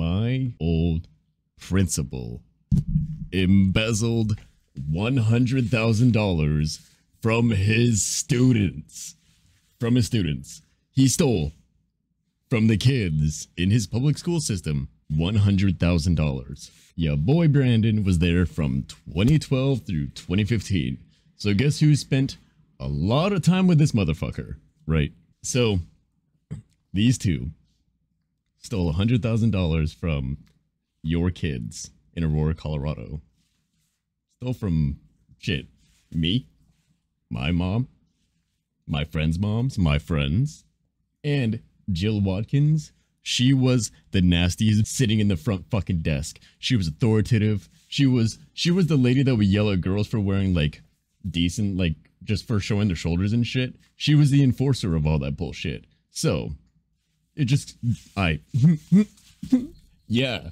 my old principal embezzled $100,000 from his students. From his students. He stole from the kids in his public school system $100,000. Yeah, boy Brandon was there from 2012 through 2015. So guess who spent a lot of time with this motherfucker? Right. So these two stole $100,000 from your kids in Aurora, Colorado. Stole from shit, me, my mom, my friends' moms, my friends, and Jill Watkins. She was the nastiest sitting in the front fucking desk. She was authoritative. She was she was the lady that would yell at girls for wearing like decent like just for showing their shoulders and shit. She was the enforcer of all that bullshit. So it just I yeah.